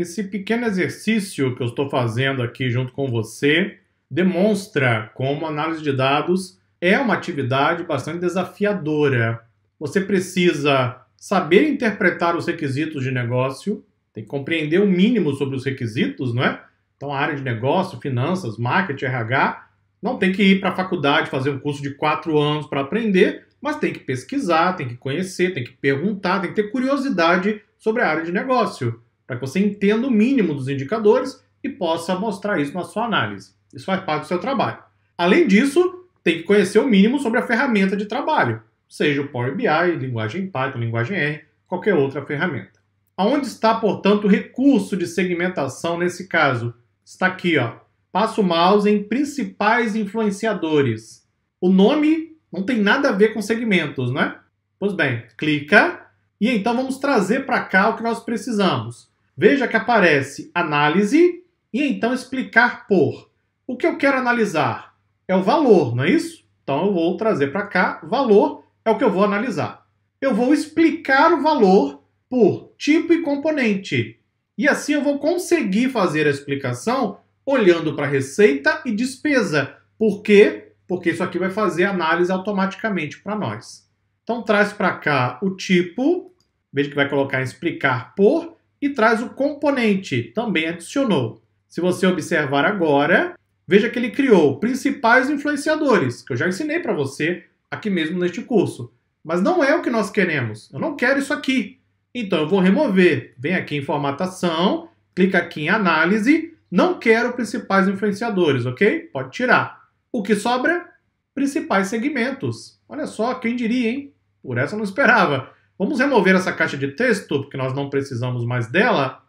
esse pequeno exercício que eu estou fazendo aqui junto com você demonstra como análise de dados é uma atividade bastante desafiadora. Você precisa saber interpretar os requisitos de negócio, tem que compreender o mínimo sobre os requisitos, não é? Então, a área de negócio, finanças, marketing, RH, não tem que ir para a faculdade fazer um curso de quatro anos para aprender, mas tem que pesquisar, tem que conhecer, tem que perguntar, tem que ter curiosidade sobre a área de negócio, para que você entenda o mínimo dos indicadores e possa mostrar isso na sua análise. Isso faz parte do seu trabalho. Além disso, tem que conhecer o mínimo sobre a ferramenta de trabalho, seja o Power BI, linguagem Python, linguagem R, qualquer outra ferramenta. Aonde está, portanto, o recurso de segmentação nesse caso? Está aqui, ó. Passa o mouse em principais influenciadores. O nome não tem nada a ver com segmentos, né? Pois bem, clica e então vamos trazer para cá o que nós precisamos. Veja que aparece análise e então explicar por. O que eu quero analisar é o valor, não é isso? Então eu vou trazer para cá valor é o que eu vou analisar. Eu vou explicar o valor por tipo e componente. E assim eu vou conseguir fazer a explicação olhando para receita e despesa. Por quê? Porque isso aqui vai fazer análise automaticamente para nós. Então traz para cá o tipo, veja que vai colocar explicar por, e traz o componente, também adicionou. Se você observar agora, veja que ele criou principais influenciadores, que eu já ensinei para você aqui mesmo neste curso. Mas não é o que nós queremos. Eu não quero isso aqui. Então eu vou remover. Vem aqui em formatação, clica aqui em análise. Não quero principais influenciadores, ok? Pode tirar. O que sobra? Principais segmentos. Olha só, quem diria, hein? Por essa eu não esperava. Vamos remover essa caixa de texto, porque nós não precisamos mais dela.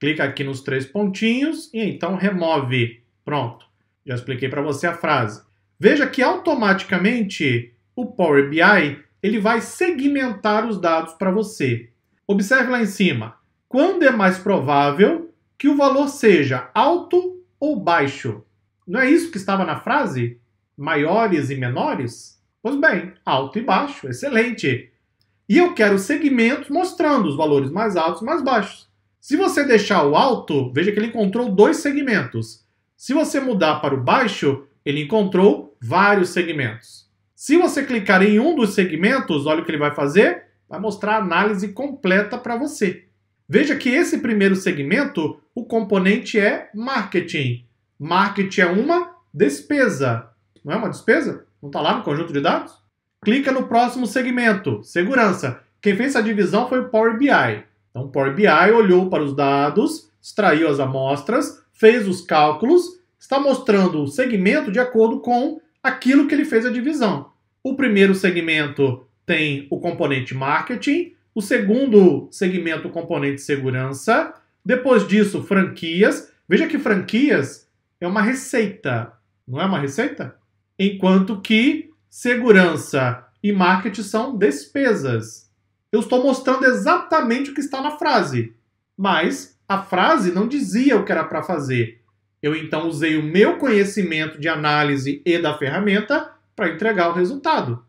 Clica aqui nos três pontinhos e então remove. Pronto. Já expliquei para você a frase. Veja que automaticamente o Power BI ele vai segmentar os dados para você. Observe lá em cima. Quando é mais provável que o valor seja alto ou baixo? Não é isso que estava na frase? Maiores e menores? Pois bem, alto e baixo, excelente. E eu quero segmentos mostrando os valores mais altos e mais baixos. Se você deixar o alto, veja que ele encontrou dois segmentos. Se você mudar para o baixo, ele encontrou vários segmentos. Se você clicar em um dos segmentos, olha o que ele vai fazer vai mostrar a análise completa para você. Veja que esse primeiro segmento, o componente é marketing. Marketing é uma despesa. Não é uma despesa? Não está lá no conjunto de dados? Clica no próximo segmento, segurança. Quem fez essa divisão foi o Power BI. Então, o Power BI olhou para os dados, extraiu as amostras, fez os cálculos, está mostrando o segmento de acordo com aquilo que ele fez a divisão. O primeiro segmento tem o componente marketing, o segundo segmento, o componente segurança, depois disso, franquias. Veja que franquias é uma receita, não é uma receita? Enquanto que segurança e marketing são despesas. Eu estou mostrando exatamente o que está na frase, mas a frase não dizia o que era para fazer. Eu então usei o meu conhecimento de análise e da ferramenta para entregar o resultado.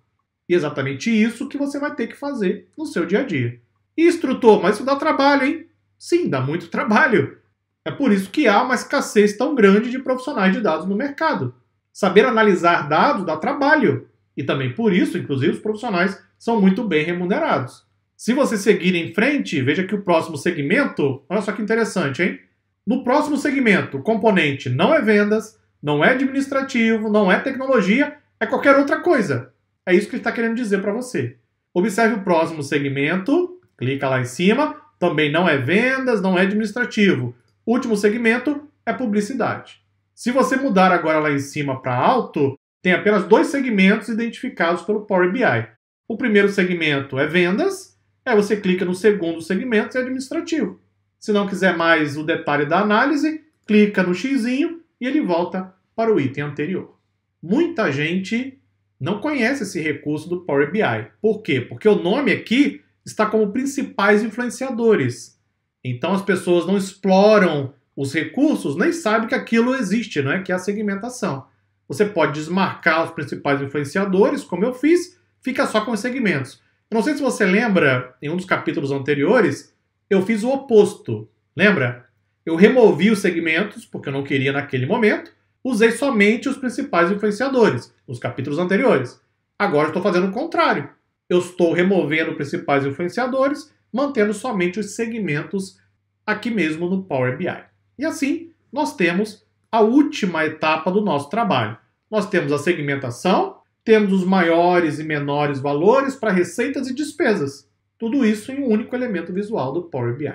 E exatamente isso que você vai ter que fazer no seu dia a dia. E instrutor, mas isso dá trabalho, hein? Sim, dá muito trabalho. É por isso que há uma escassez tão grande de profissionais de dados no mercado. Saber analisar dados dá trabalho. E também por isso, inclusive, os profissionais são muito bem remunerados. Se você seguir em frente, veja que o próximo segmento, olha só que interessante, hein? No próximo segmento, o componente não é vendas, não é administrativo, não é tecnologia, é qualquer outra coisa. É isso que ele está querendo dizer para você. Observe o próximo segmento, clica lá em cima, também não é vendas, não é administrativo. último segmento é publicidade. Se você mudar agora lá em cima para alto, tem apenas dois segmentos identificados pelo Power BI. O primeiro segmento é vendas, aí você clica no segundo segmento, é administrativo. Se não quiser mais o detalhe da análise, clica no x e ele volta para o item anterior. Muita gente não conhece esse recurso do Power BI. Por quê? Porque o nome aqui está como principais influenciadores. Então as pessoas não exploram os recursos, nem sabem que aquilo existe, não é? Que é a segmentação. Você pode desmarcar os principais influenciadores, como eu fiz, fica só com os segmentos. Eu não sei se você lembra, em um dos capítulos anteriores, eu fiz o oposto. Lembra? Eu removi os segmentos, porque eu não queria naquele momento, usei somente os principais influenciadores, nos capítulos anteriores. Agora estou fazendo o contrário. Eu estou removendo principais influenciadores, mantendo somente os segmentos aqui mesmo no Power BI. E assim, nós temos a última etapa do nosso trabalho. Nós temos a segmentação, temos os maiores e menores valores para receitas e despesas. Tudo isso em um único elemento visual do Power BI.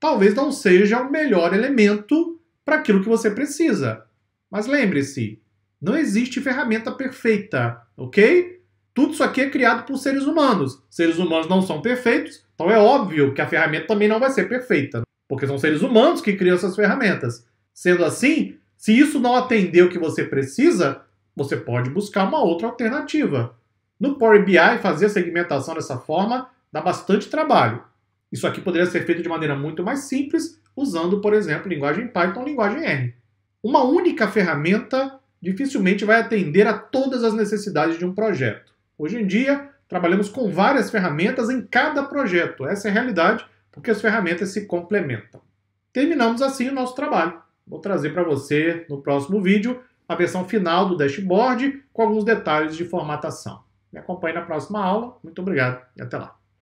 Talvez não seja o melhor elemento para aquilo que você precisa. Mas lembre-se, não existe ferramenta perfeita, ok? Tudo isso aqui é criado por seres humanos. Seres humanos não são perfeitos, então é óbvio que a ferramenta também não vai ser perfeita, porque são seres humanos que criam essas ferramentas. Sendo assim, se isso não atender o que você precisa, você pode buscar uma outra alternativa. No Power BI, fazer a segmentação dessa forma dá bastante trabalho. Isso aqui poderia ser feito de maneira muito mais simples, usando, por exemplo, linguagem Python ou linguagem R. Uma única ferramenta dificilmente vai atender a todas as necessidades de um projeto. Hoje em dia, trabalhamos com várias ferramentas em cada projeto. Essa é a realidade, porque as ferramentas se complementam. Terminamos assim o nosso trabalho. Vou trazer para você no próximo vídeo a versão final do dashboard com alguns detalhes de formatação. Me acompanhe na próxima aula. Muito obrigado e até lá.